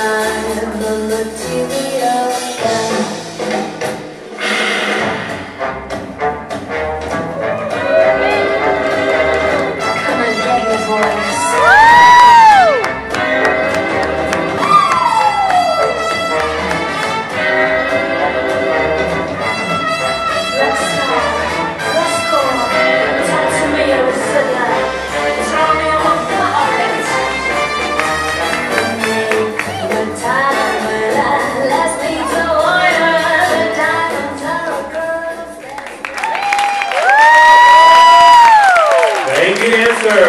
I'm a material. Spencer.